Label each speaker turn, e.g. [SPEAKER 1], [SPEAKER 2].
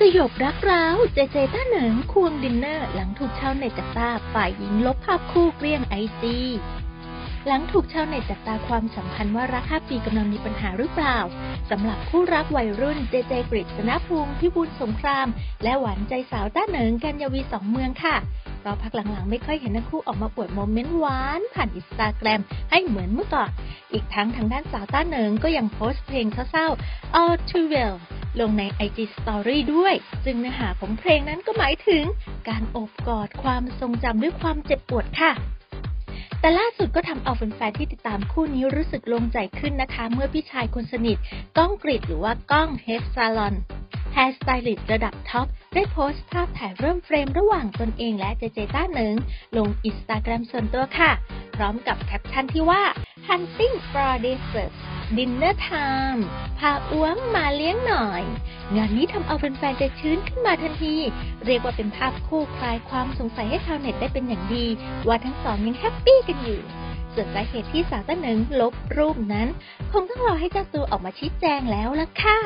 [SPEAKER 1] สยบรักร้าวเจเจต้าเหนิงควงดินเนอร์ หลังถูกชาวเน็ตจับตาฝ่ายหญิงลบภาพคู่เกลี้ยงไอจีหลังถูกชาวเน็ตจับตาความสัมพันธ์ว่ารักห้าปีกำลังมีปัญหาหรือเปล่าสำหรับคู่รักวัยรุ่นเจเจกฤษณภูมิพิบูลสงคราม และหวานใจสาวต้าเหนิงกัญญวีสองเมืองค่ะเพราะพักหลังๆไม่ค่อยเห็นทั้งคู่ออกมาอวดโมเมนต์หวานผ่านอินสตาแกรมให้เหมือนเมื่อก่อน อีกทั้งทางด้านสาวต้าเหนิงก็ยังโพสต์เพลงเศร้าๆ All Too Well ลงใน IG Story ด้วย ซึ่งเนื้อหาของเพลงนั้นก็หมายถึง การโอบกอดความทรงจำด้วยความเจ็บปวดค่ะแต่ล่าสุดก็ทำเอาแฟนๆที่ติดตามคู่นี้รู้สึกโล่งใจขึ้นนะคะ เมื่อพี่ชายคนสนิท ก้องกริดหรือว่าก้อง Hive Salon hair stylist ระดับท็อป ได้โพสต์ภาพถ่ายร่วมเฟรมระหว่างตนเองและเจเจต้าเหนิงลงอินสตาแกรมส่วนตัวค่ะ พร้อมกับแคปชั่นที่ว่า hunting for dessert dinner time พาอ้วงมาเลี้ยงหน่อย งานนี้ทำเอาแฟนๆใจชื้นขึ้นมาทันที เรียกว่าเป็นภาพคู่คลายความสงสัยให้ชาวเน็ตได้เป็นอย่างดี ว่าทั้งสองยังแฮปปี้กันอยู่ ส่วนสาเหตุที่สาวต้าเหนิงลบรูปนั้น คงต้องรอให้เจ้าตัวออกมาชี้แจงแล้วล่ะค่ะ